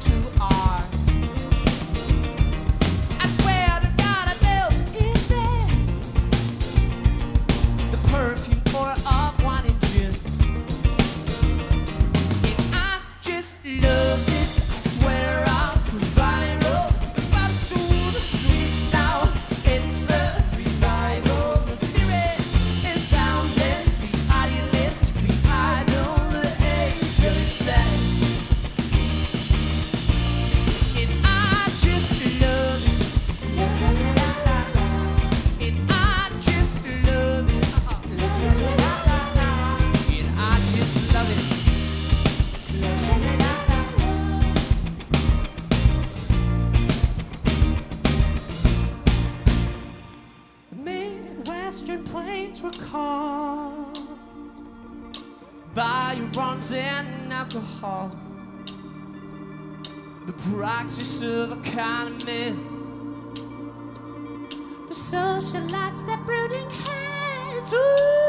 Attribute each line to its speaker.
Speaker 1: to nights were calm by your arms and alcohol. The practice of economy, the socialites that brooding heads. Ooh.